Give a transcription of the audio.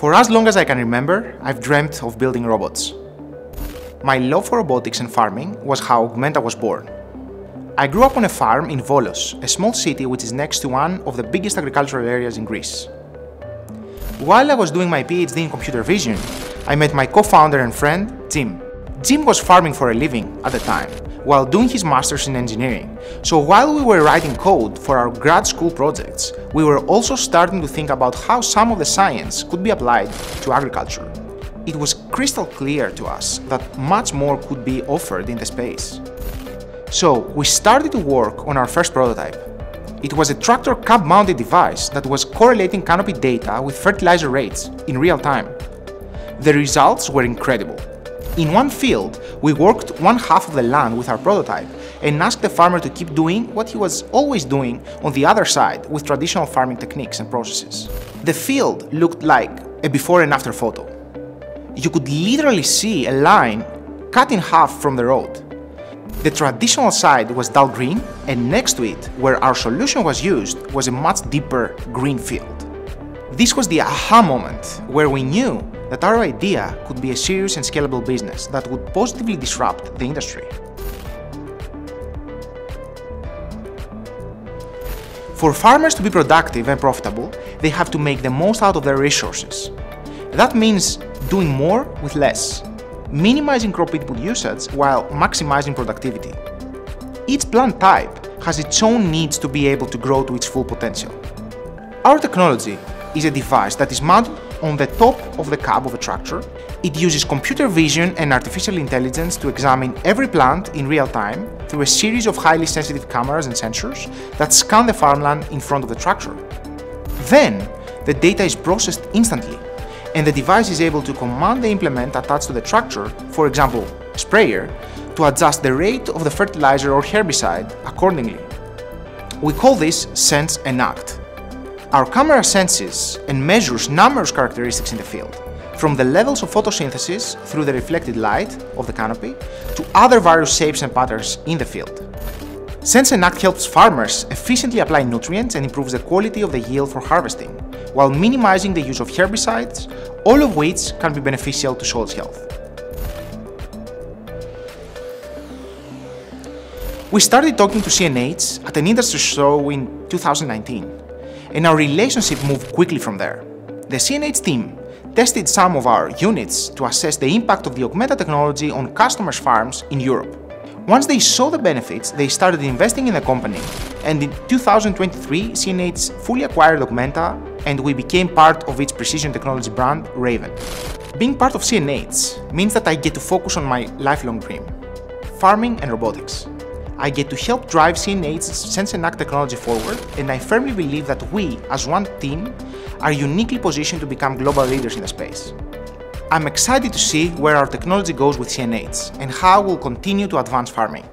For as long as I can remember, I've dreamt of building robots. My love for robotics and farming was how Augmenta was born. I grew up on a farm in Volos, a small city which is next to one of the biggest agricultural areas in Greece. While I was doing my PhD in computer vision, I met my co-founder and friend, Jim. Jim was farming for a living at the time, while doing his master's in engineering. So while we were writing code for our grad school projects, we were also starting to think about how some of the science could be applied to agriculture it was crystal clear to us that much more could be offered in the space. So we started to work on our first prototype. It was a tractor cab-mounted device that was correlating canopy data with fertilizer rates in real time. The results were incredible. In one field, we worked one half of the land with our prototype and asked the farmer to keep doing what he was always doing on the other side with traditional farming techniques and processes. The field looked like a before and after photo you could literally see a line cut in half from the road. The traditional side was dull green, and next to it, where our solution was used, was a much deeper green field. This was the aha moment where we knew that our idea could be a serious and scalable business that would positively disrupt the industry. For farmers to be productive and profitable, they have to make the most out of their resources. That means doing more with less, minimizing crop input usage while maximizing productivity. Each plant type has its own needs to be able to grow to its full potential. Our technology is a device that is mounted on the top of the cab of a tractor. It uses computer vision and artificial intelligence to examine every plant in real time through a series of highly sensitive cameras and sensors that scan the farmland in front of the tractor. Then, the data is processed instantly and the device is able to command the implement attached to the tractor, for example, sprayer, to adjust the rate of the fertilizer or herbicide accordingly. We call this sense and act. Our camera senses and measures numerous characteristics in the field, from the levels of photosynthesis through the reflected light of the canopy to other various shapes and patterns in the field. Sense and Act helps farmers efficiently apply nutrients and improves the quality of the yield for harvesting, while minimizing the use of herbicides, all of which can be beneficial to soil's health. We started talking to CNH at an industry show in 2019, and our relationship moved quickly from there. The CNH team tested some of our units to assess the impact of the Augmenta technology on customers' farms in Europe. Once they saw the benefits, they started investing in the company, and in 2023, CNH fully acquired Augmenta, and we became part of its precision technology brand, Raven. Being part of CNH means that I get to focus on my lifelong dream, farming and robotics. I get to help drive CNH's Sense and Act technology forward, and I firmly believe that we, as one team, are uniquely positioned to become global leaders in the space. I'm excited to see where our technology goes with CNH and how we'll continue to advance farming.